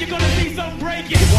you're gonna see some breaking.